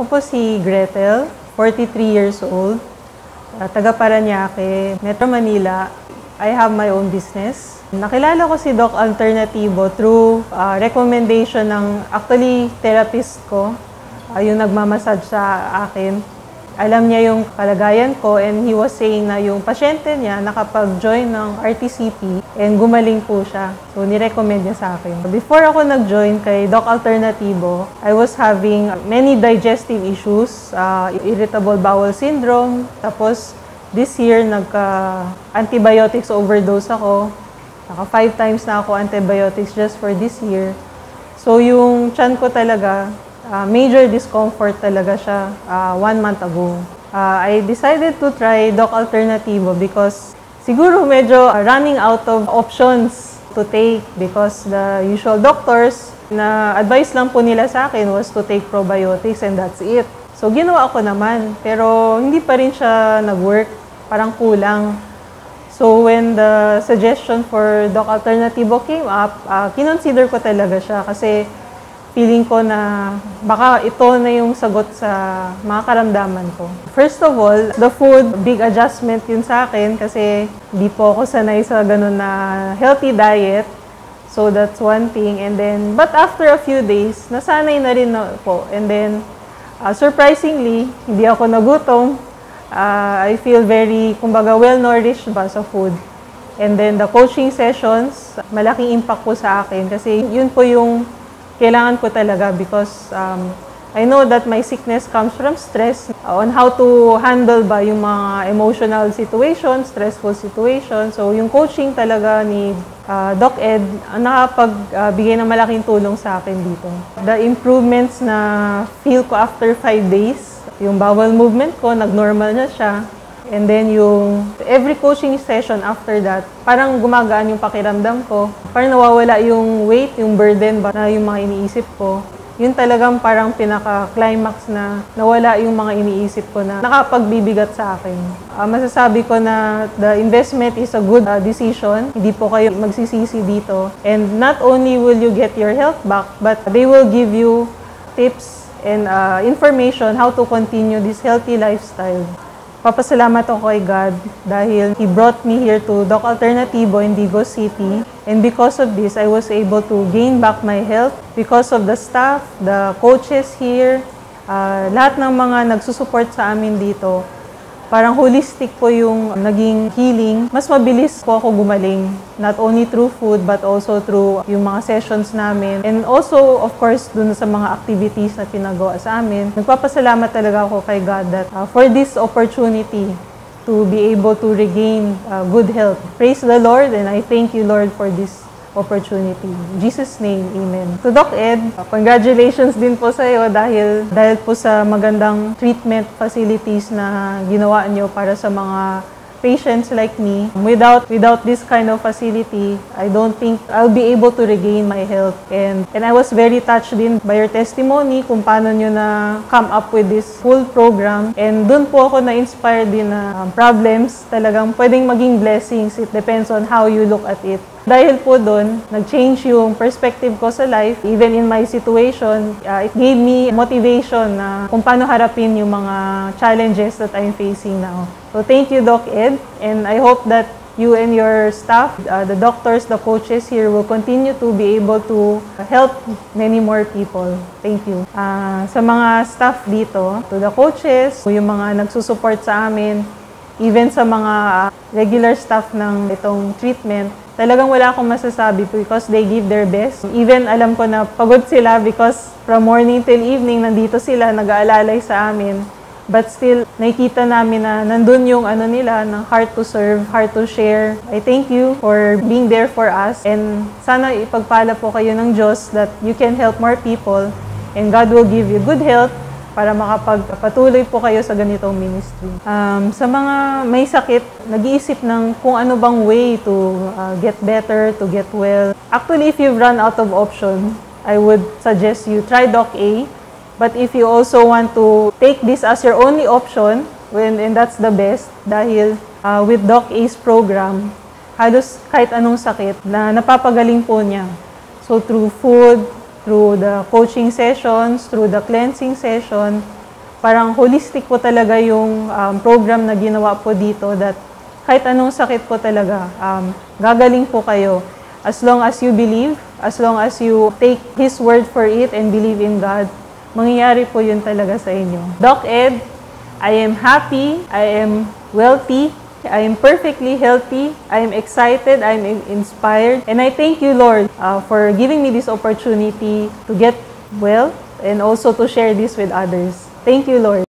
Ako po si Gretel, 43 years old, uh, taga Paranaque, Metro Manila. I have my own business. Nakilala ko si Doc Alternativo through uh, recommendation ng actually therapist ko, uh, yung nagmamassage sa akin alam niya yung kalagayan ko and he was saying na yung pasyente niya nakapag-join ng RTCP and gumaling po siya. So, nirecommend niya sa akin. Before ako nag-join kay Doc Alternativo, I was having many digestive issues, uh, irritable bowel syndrome, tapos this year nagka-antibiotics overdose ako. Naka five times na ako antibiotics just for this year. So, yung chan ko talaga, uh, major discomfort talaga siya uh, one month ago. Uh, I decided to try Doc Alternativo because siguro medyo running out of options to take because the usual doctors na advice lang po nila sa akin was to take probiotics and that's it. So ginawa ko naman pero hindi pa rin siya nag-work, parang kulang. So when the suggestion for Doc Alternativo came up, uh, kinonsider ko talaga siya kasi feeling ko na baka ito na yung sagot sa mga karamdaman ko. First of all, the food, big adjustment yun sa akin kasi di po ako sanay sa ganun na healthy diet. So that's one thing. And then, but after a few days, nasanay na rin na po. And then, uh, surprisingly, hindi ako nagutom. Uh, I feel very, kumbaga, well-nourished ba sa food. And then, the coaching sessions, malaking impact po sa akin kasi yun po yung kailangan ko talaga because um, I know that my sickness comes from stress on how to handle ba yung mga emotional situations, stressful situations. So yung coaching talaga ni uh, Doc Ed nakapagbigay uh, ng malaking tulong sa akin dito. The improvements na feel ko after 5 days, yung bowel movement ko, nag-normal na siya. And then yung every coaching session after that, parang gumagaan yung pakiramdam ko. Parang nawawala yung weight, yung burden ba na yung mga iniisip ko. Yun talagang parang pinaka-climax na nawala yung mga iniisip ko na nakapagbibigat sa akin. Uh, masasabi ko na the investment is a good uh, decision. Hindi po kayo magsisisi dito. And not only will you get your health back, but they will give you tips and uh, information how to continue this healthy lifestyle. Papasalamat ako kay God dahil He brought me here to Doc Alternativo in Digo City. And because of this, I was able to gain back my health because of the staff, the coaches here, uh, lahat ng mga nagsusupport sa amin dito parang holistic po yung naging healing. Mas mabilis po ako gumaling. Not only through food, but also through yung mga sessions namin. And also, of course, dun sa mga activities na pinagawa sa amin. Nagpapasalamat talaga ako kay God that uh, for this opportunity to be able to regain uh, good health. Praise the Lord and I thank you, Lord, for this opportunity. Jesus' name, Amen. To Doc Ed, congratulations din po sa iyo dahil, dahil po sa magandang treatment facilities na ginawa nyo para sa mga patients like me. Without without this kind of facility, I don't think I'll be able to regain my health. And and I was very touched din by your testimony kung paano nyo na come up with this whole program. And doon po ako na-inspire din na um, problems talagang pwedeng maging blessings. It depends on how you look at it. Dahil po doon, nag-change yung perspective ko sa life. Even in my situation, uh, it gave me motivation na kung paano harapin yung mga challenges that I'm facing now. So thank you, Doc Ed. And I hope that you and your staff, uh, the doctors, the coaches here will continue to be able to help many more people. Thank you. Uh, sa mga staff dito, to the coaches, yung mga nagsusupport sa amin, even sa mga regular staff ng itong treatment, talagang wala akong masasabi because they give their best. Even alam ko na pagod sila because from morning till evening, nandito sila, nag-aalalay sa amin. But still, nakikita namin na nandun yung ano nila, ng heart to serve, heart to share. I thank you for being there for us. And sana ipagpala po kayo ng Diyos that you can help more people. And God will give you good health para makapagpatuloy po kayo sa ganitong ministry. Um, sa mga may sakit, nag-iisip ng kung ano bang way to uh, get better, to get well. Actually, if you've run out of option, I would suggest you try Doc A. But if you also want to take this as your only option, when, and that's the best, dahil uh, with Doc A's program, halos kahit anong sakit na napapagaling po niya. So through food, through the coaching sessions, through the cleansing session, parang holistic po talaga yung um, program na ginawa po dito that kahit anong sakit po talaga, um, gagaling po kayo. As long as you believe, as long as you take His word for it and believe in God, mangyayari po yun talaga sa inyo. Doc Ed, I am happy, I am wealthy, I am perfectly healthy, I am excited, I am in- inspired, and I thank you, Lord, uh, for giving me this opportunity to get well and also to share this with others. Thank you, Lord.